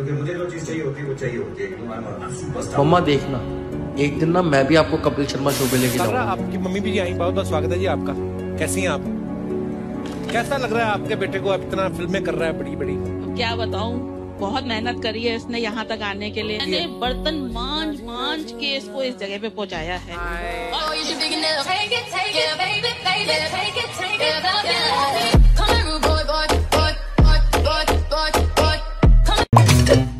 क्योंकि मुझे जो चीज़ चाहिए होती है वो चाहिए होती है। मम्मा देखना। एक दिन ना मैं भी आपको कपिल शर्मा शो पे लेके जाऊँगा। आपकी मम्मी भी आई बहुत बहुत स्वागत है जी आपका। कैसी हैं आप? कैसा लग रहा है आपके बेटे को? अब इतना फ़िल्में कर रहा है बड़ी बड़ी। क्या बताऊँ? बहुत मेहनत करी है इसने यहाँ तक आने के लिए। मैंने बर्तन मांज मांज के इसको इस जगह पे पहुँचाया है। Thank